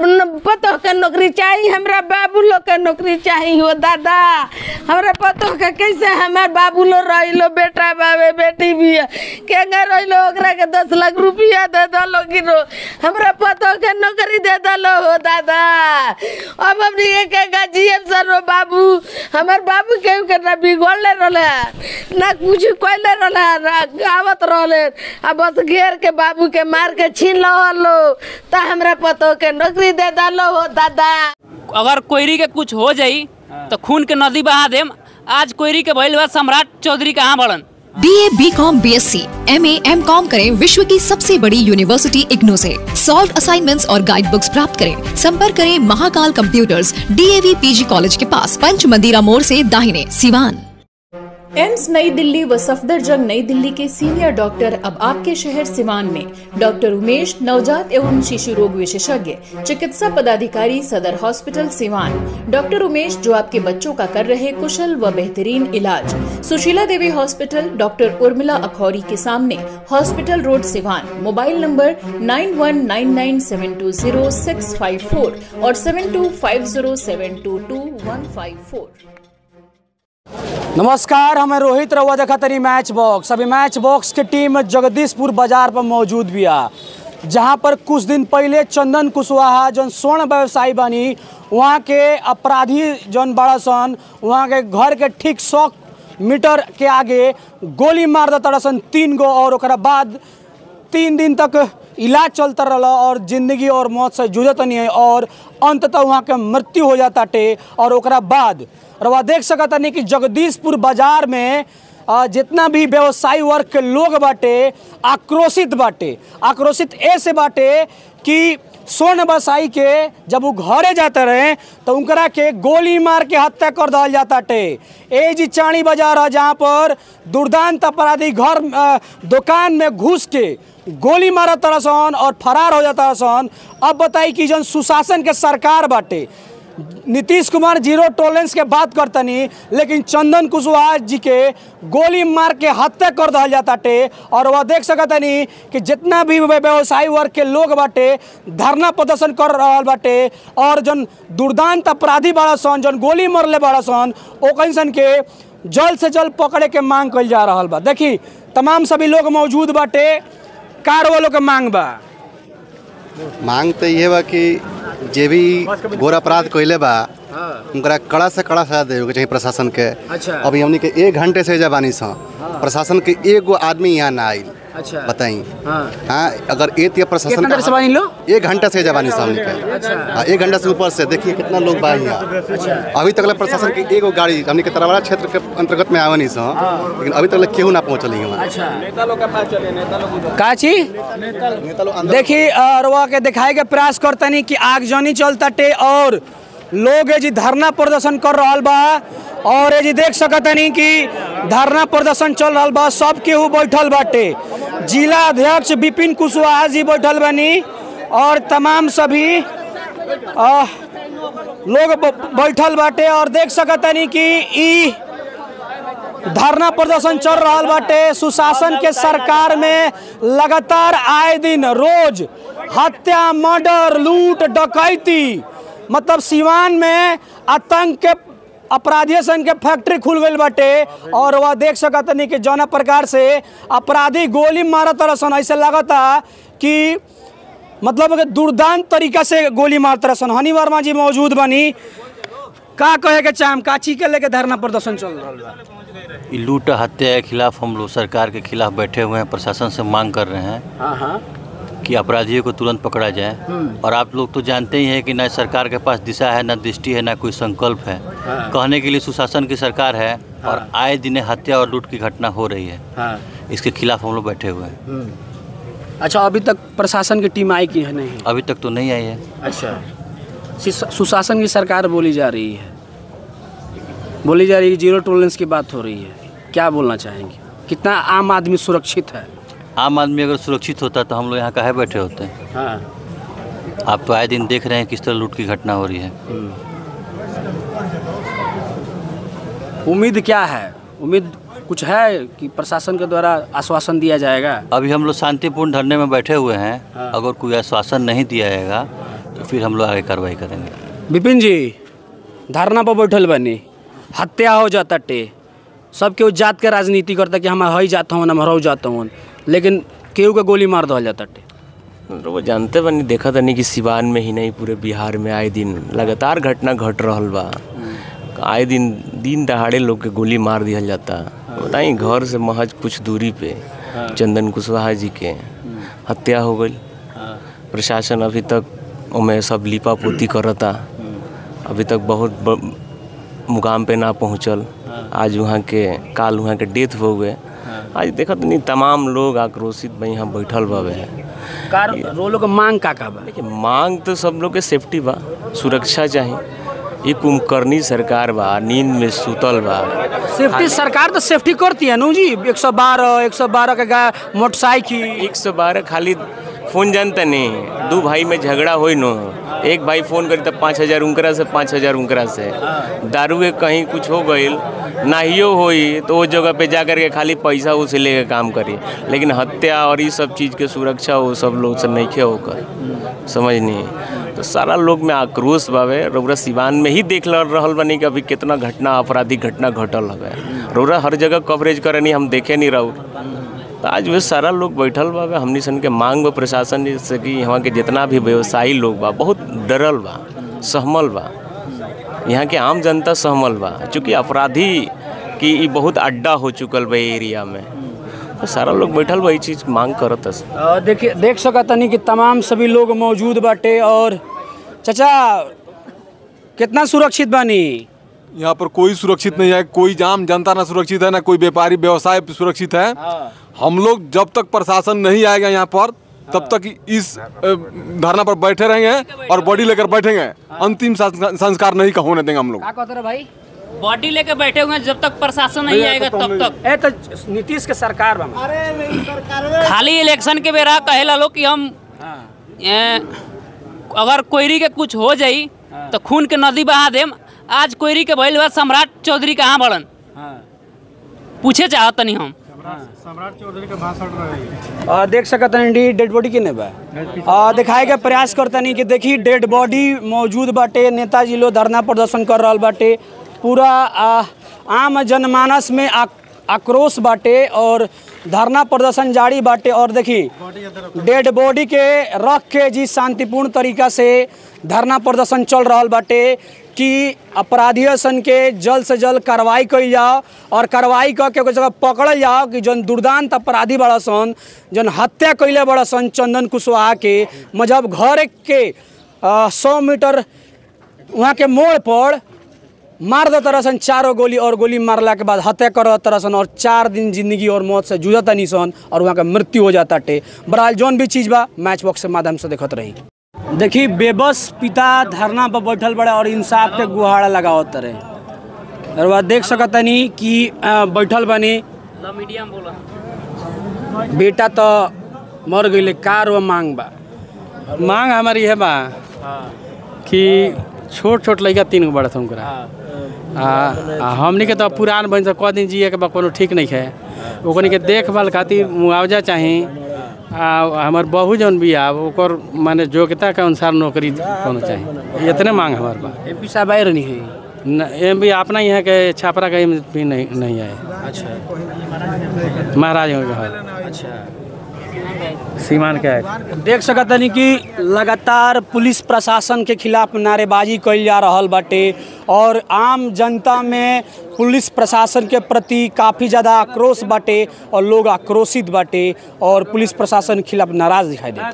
पतोह के नौकरी चाहिए हमरा बाबू लोग के नौकरी चाहिए हो, दादा। हमरा पतोह के कैसे हमारे बाबू लोग रहिलो, बेटा बाबे, बेटी भी है केंगे के दस लाख रुपया दे दलो गिरो। हमरा पतोह के नौकरी दे दलो हो, दादा। अब हमनी के के गाजीएम सर रो बाबू। हमारे बाबू के के ना बिगड़ले रहले, ना कुछ कोइले रहले, ना गावत रहले। बस घेर के बाबू के मार के छीन लो त हमरा पतो के नौकरी दे दलो हो दादा। अगर कोयरी के कुछ हो जाई तो खून के नदी बहा देम। आज कोयरी के भइल सम्राट चौधरी कहाँ बड़न B A B com B S C M A M com करें विश्व की सबसे बड़ी यूनिवर्सिटी इग्नो से। सॉल्व असाइनमेंट्स और गाइड बुक्स प्राप्त करें। संपर्क करें Mahakal computers D A V P G college के पास पंच मंदिरा मोड़ से दाहिने सिवान। एम्स नई दिल्ली व सफदरजंग नई दिल्ली के सीनियर डॉक्टर अब आपके शहर सिवान में। डॉक्टर उमेश, नवजात एवं शिशु रोग विशेषज्ञ, चिकित्सा पदाधिकारी, सदर हॉस्पिटल सिवान। डॉक्टर उमेश, जो आपके बच्चों का कर रहे कुशल व बेहतरीन इलाज। सुशीला देवी हॉस्पिटल, डॉक्टर उर्मिला अखौरी के सामने, hospital road Siwan. Mobile number nine और सेवन नमस्कार, हमें रोहित रहुआ देखा तनी मैच बॉक्स अभी मैच बॉक्स के टीम जगदीशपुर बाज़ार पर मौजूद भी आ जहाँ पर कुछ दिन पहले चंदन कुशवाहा, जौन स्वर्ण व्यवसायी बनी, वहाँ के अपराधी जौन बड़ा सन, वहाँ के घर के ठीक सौ मीटर के आगे गोली मार देता सन तीन गो और बाद तीन दिन तक इलाज चलता रहा और ज़िंदगी और मौत से जूझत नहीं है और अंततः वहाँ के मृत्यु हो जाता टे और ओकरा बाद रवा देख सकता नहीं कि जगदीशपुर बाज़ार में जितना भी व्यवसायी वर्ग के लोग बाटे, आक्रोशित बाटे। आक्रोशित ऐसे बाटे कि स्वर्ण बसाई के जब वो घरे जाते रहे तो उनकरा के गोली मार के हत्या कर दल जाता टे। ए जी चाणी बाज़ार है जहाँ पर दुर्दांत अपराधी घर दुकान में घुस के गोली मारा तरसन और फरार हो जाता सन अब बताई कि जन सुशासन के सरकार बाटे। नीतीश कुमार ज़ीरो टॉलरेंस के बात करतनी, लेकिन चंदन कुशवाहा जी के गोली मार के हत्या कर दिया जाता टे और वह देख सकतनी कि जितना भी व्यवसायी वर्ग के लोग बाटे, धरना प्रदर्शन कर रहा बाटे, और जन दुर्दांत अपराधी बड़ा सन जन गोली मरले बड़ा सन ओकन सन के जल्द से जल्द पकड़े के मांग कल जा रहा बा। देखी, तमाम सभी लोग मौजूद बाटे, कार वालों के मांग बा। मांग तो ये बा कि जे भी घोर अपराध कैले बा उनकरा कड़ा से कड़ा सजा देवे चाहिए प्रशासन के अच्छा। अभी हमनी के एक घंटे से जबानी सा प्रशासन के एगो आदमी यहाँ ना आइल। अच्छा। बताई। हाँ। हाँ अगर एक या प्रशासन कितना देर से बानी लो? एक घंटा से जबानी सा हमनी के हाँ, एक घंटा से ऊपर से। देखिए कितना लोग बा यहाँ। अभी तक प्रशासन की एगो गाड़ी हमनी के तरवाड़ा क्षेत्र के अंतर्गत में आवनी सा लेकिन अभी तक केहू ना पहुँचल यहाँ। काची देखी अरवा के दिखाए के प्रयास करतनी कि आगजनी चलताटे और लोग ये जी धरना प्रदर्शन कर रहा बा और ये जी देख सकतनी कि धरना प्रदर्शन चल रहा बा सब केहू बैठल बाटे। जिला अध्यक्ष विपिन कुशवाहा जी बैठल बनी और तमाम सभी अ, लोग बैठल बाटे और देख सकतनी कि ई धरना प्रदर्शन चल रहा बाटे। सुशासन के सरकार में लगातार आए दिन रोज हत्या मर्डर लूट डकैती मतलब सिवान में आतंक के अपराधी सन के फैक्ट्री खुल गई बाटे। और वह देख सकत नहीं कि जौना प्रकार से अपराधी गोली मारत रसन ऐसे लगता कि मतलब कि दुर्दांत तरीका से गोली मारत रसन हनी वर्मा जी मौजूद बनी। का कहे के चाहम काची के लेके धरना प्रदर्शन चल रहा ये लूट हत्या के खिलाफ हम लोग सरकार के खिलाफ बैठे हुए हैं प्रशासन से मांग कर रहे हैं। हाँ हाँ। कि अपराधियों को तुरंत पकड़ा जाए। और आप लोग तो जानते ही हैं कि न सरकार के पास दिशा है न दृष्टि है न कोई संकल्प है। कहने के लिए सुशासन की सरकार है और आए दिन हत्या और लूट की घटना हो रही है। हाँ। इसके खिलाफ हम लोग बैठे हुए हैं। अच्छा अभी तक प्रशासन की टीम आई की है नहीं? अभी तक तो नहीं आई है। अच्छा। सुशासन की सरकार बोली जा रही है। बोली जा रही है ज़ीरो टॉलरेंस की बात हो रही है। क्या बोलना चाहेंगे? कितना आम आदमी सुरक्षित है। आम आदमी अगर सुरक्षित होता तो हम लोग यहाँ काहे बैठे होते? हैं। हाँ आप तो आए दिन देख रहे हैं किस तरह लूट की घटना हो रही है। उम्मीद क्या है? उम्मीद कुछ है कि प्रशासन के द्वारा आश्वासन दिया जाएगा? अभी हम लोग शांतिपूर्ण धरने में बैठे हुए हैं। हाँ। अगर कोई आश्वासन नहीं दिया जाएगा तो फिर हम लोग आगे कार्रवाई करेंगे। विपिन जी धरना पर बैठल बनी। हत्या हो जाता टे। सब केहू जात के राजनीति करता कि हम हई जाता हूँ हम हरऊ जाता हूँ। लेकिन केहू के गोली मार दल जाता तो वो जानते बनी देखा तनी कि सिवान में ही नहीं, पूरे बिहार में आए दिन लगातार घटना घट रहा बा। आए दिन दिन दहाड़े लोग के गोली मार दिया जाता। बताई घर से महज कुछ दूरी पे, चंदन कुशवाहा जी के हत्या हो गई। प्रशासन अभी तक उमें सब लिपा पोती करता। अभी तक बहुत मुकाम पे ना पहुँचल। आज वहाँ के, काल वहाँ के डेथ हो गए। आज देख नहीं तमाम लोग आक्रोशित भाई यहाँ बैठल बावे कार रोलो का मांग का का बा? देखिए मांग तो सब लोग के सेफ्टी बा सुरक्षा चाहिए ये कुंभकर्णी सरकार बा नींद में सुतल बा। सेफ्टी सरकार तो सेफ्टी करती है नू जी? एक सौ बारह एक सौ बारह का मोटरसाइकिल। एक सौ बारह खाली फ़ोन जानता नहीं। दो भाई में झगड़ा हो नो। एक भाई फ़ोन करी तो पाँच हज़ार उनकरा से, पाँच हज़ार उनकरा से। दारू के कहीं कुछ हो गईल, नाहियो होई तो वो जगह पे जा करके खाली पैसा उसे लेके काम करी। लेकिन हत्या और ये सब चीज़ के सुरक्षा वो सब लोग से नहीं खे होकर। समझ नहीं। तो सारा लोग में आक्रोश बावे रौरा सिवान में ही देख रहल बनी कि अभी कितना घटना, आपराधिक घटना घटल हवे। रौरा हर जगह कवरेज करनी हम देखे नहीं रहू तो आज वे सारा लोग बैठल बा हमनी सन के मांग बा प्रशासन से कि यहाँ के जितना भी व्यवसायी लोग बा, बहुत डरल बा, सहमल बा। यहाँ के आम जनता सहमल बा। चूँकि अपराधी की बहुत अड्डा हो चुकल बा एरिया में। तो सारा लोग बैठल बा चीज़ मांग करत देखिए, देख सकतनी कि तमाम सभी लोग मौजूद बाटे और, चाचा, कितना सुरक्षित बानी? यहाँ पर कोई सुरक्षित नहीं है कोई आम जनता ना सुरक्षित है ना कोई व्यापारी व्यवसाय सुरक्षित है। हम लोग जब तक प्रशासन नहीं आएगा यहाँ पर तब तक इस धरना पर बैठे रहेंगे और बॉडी लेकर बैठेंगे। अंतिम संस्कार नहीं का होने देंगे हम लोग। भाई? बॉडी लेके बैठे हुए हैं जब तक प्रशासन नहीं आएगा तब तक। ए तो नीतीश के सरकार खाली इलेक्शन के बेरा कहेला लोग कि हम ए, अगर कोयरी के कुछ हो जाई तो खून के नदी बहा देम। आज कोयरी के भइल बा सम्राट चौधरी कहाँ बड़न पूछे चाहत तनी हम। आ, देख सकतनी डेड बॉडी के ने बा? आ, दिखाए के प्रयास करतनी कि देखी डेड बॉडी मौजूद बाटे नेताजी लोग धरना प्रदर्शन कर रहा बाटे। पूरा आ, आम जनमानस में आ, आक्रोश बाटे और धरना प्रदर्शन जारी बाटे और देखी, डेड बॉडी के रख के जी शांतिपूर्ण तरीका से धरना प्रदर्शन चल रहा बाटे कि अपराधी सन के जल्द से जल्द कार्रवाई कइल जाओ और कार्रवाई क के ओकर जगह पकड़ल जाओ कि जौन दुर्दांत अपराधी बड़ा सन, जौन हत्या कइले बड़ा सन चंदन कुशवाहा के मजब घर के सौ मीटर वहाँ के मोड़ पर मार दे तरह सन चारों गोली और गोली मारला के बाद हत्या कर तरह सन और चार दिन ज़िंदगी और मौत से जूझता नहीं सन और वहाँ का मृत्यु हो जाता टे। बहरहाल जौन भी चीज़ बा मैच बॉक्स के माध्यम से देखत रही। देखी बेबस पिता धरना पर बैठल बड़े और इंसाफ के गुहाड़ा लगावत रहे। और बाद देख सकतनी कि बैठल बनी। बेटा तो मर गई कार व मांग बा। मांग हमारी है बा कि छोट छोट लड़का तीन गो आ, आ हमनी के तो पुरान बन से कह दिन जिए के बा कोनो ठीक नहीं है ओकनी के देखभाल खातिर मुआवजा चाही। आ हमार बहू जौन बिया ओकर माने योग्यता के अनुसार नौकरी कोनो चाही। इतने मांग हमार बा। एम पी साहब आए रहनी है? एम भी अपना यहाँ के छापरा का एम भी नहीं नहीं आए। अच्छा। महाराज अच्छा। सीमान के है? देख सकतनी कि लगातार पुलिस प्रशासन के खिलाफ नारेबाजी कल जा रहल बाटे और आम जनता में पुलिस प्रशासन के प्रति काफ़ी ज़्यादा आक्रोश बाटे और लोग आक्रोशित बाटे और पुलिस प्रशासन के खिलाफ नाराज़ दिखाई देता।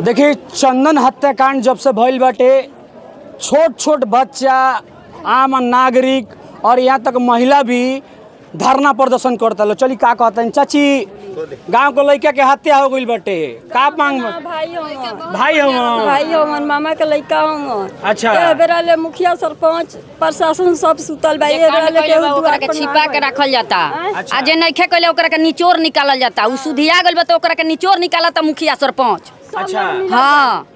देखिए चंदन हत्याकांड जब से भइल बाटे छोट छोट बच्चा आम नागरिक और यहाँ तक महिला भी धरना प्रदर्शन करता लो चली का कहता चाची गाँव के लड़का के हत्या हो गई बाटे। का मांग भाई हमन भाई हम भाई हमन मामा के लइका हमन अच्छा। ए बेरा ले मुखिया सरपंच प्रशासन सब सुतल बा। ए बेरा ले केहू दुआर के छिपा के रखल जाता। आ? जे नइखे कइले ओकरा के निचोड़ निकालल जाता। उ सुधिया गइल बा त ओकरा के निचोड़ निकालता मुखिया सरपंच। अच्छा। हाँ।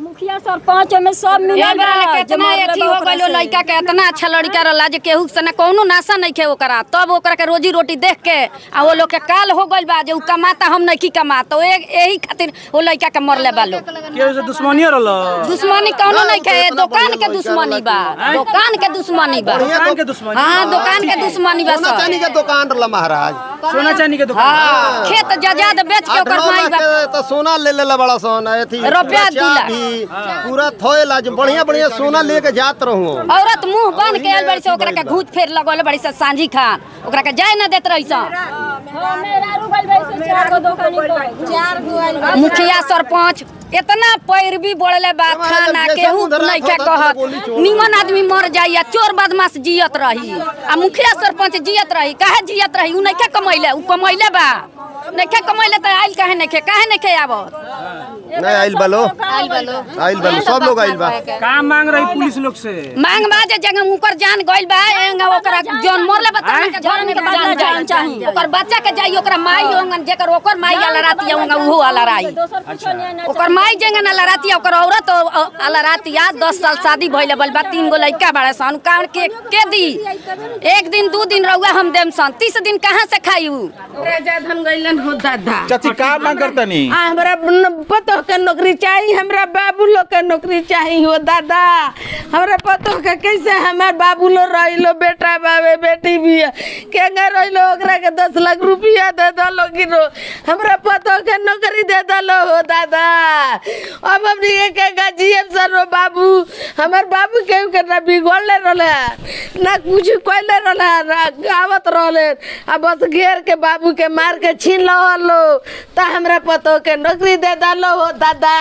मुखिया सरपंच में सब मिलल केतना अथी हो गइलो से। लइका के इतना अच्छा लड़का रहला जे केहू से ना कौनो नाशा नहीं खे ओकरा। तब ओकरा के रोजी रोटी देख के आ वो लोग के काल हो गइल बा जे उ कमाता हम नहीं की कमाता। तो एक यही खातिर वो लइका के मरले बा लोग। केहू से दुश्मनी रहल। दुश्मनी कौनो नहीं खे दुकान के दुश्मनी बा। दुकान के दुश्मनी बा। हाँ दुकान के दुश्मनी बा सब दुकान रहला महाराज। सोना चांदी के दुकान। हाँ। खेत जजाद बेच के ओकर माई बा। तो सोना ले लेला बड़ा सोना एथी रुपया दू लाख। भी पूरा थोएला जो बढ़िया बढ़िया सोना लेके जात रहूँ। औरत मुँह बन के आयल बड़ी से ओकरा के घूट फेर लगल बड़ी से सांझी खान। ओकरा के जाय ना देत रही सा हाँ, मेरा रुगल बा से चार गो दुकानी। चार गो मुखिया सरपंच इतना पैरवी बोलले बा खाना केहू नहीं क्या कहत। निमन आदमी मर आ चोर बदमाश जियत रही। आ मुखिया सरपंच जियत रही काहे जियत रही? उ नहीं क्या कमैले उ कमैले बा। नहीं क्या कमैले त आइल काहे नहीं के काहे नहीं के आवत नहीं आइल बलो। आइल बलो। सब लोग आइल बा। का मांग रही पुलिस लोग से? मांग बा जे जगह उकर जान गइल बा एँगा ओकरा जौन मरले बता के घर में जान जान चाही। ओकर बच्चा के जाई ओकरा माई होंगन जेकर ओकर माई आला राती होंगा उहो आला राई है, ओकर माई जेंगन आला राती ओकर औरत आला राती आ दस साल शादी भइले बल बा तीन गो लइका बड़ा सन। कान के के दी? एक दिन दू दिन रहुआ हम देम सन। तीस दिन कहाँ से खाई उ राजा धन गइलन हो दादा। चाची का मांग करतनी? हमरा न- पतोह के नौकरी चाहिए हमरा बाबू लोग के नौकरी चाहिए हो दादा। हमरा पतोह के कैसे हमार बाबू लोग रहिलो, बेटा बाबे, बेटी भी केंगा रहिलो, ओकरा के दस लाख रुपया दे दलो गिरो। हमरा पतोह के नौकरी दे दलो, हो दादा। अब हमनी के केंगा जीएम सर रो बाबू। हमार बाबू के के ना बिगड़ले रहले, ना कुछ कोइले रहले गावत रहले। आ बस घेर के बाबू के मार के छीन लो ता हमरा पतो के नौकरी दे दलो हो दादा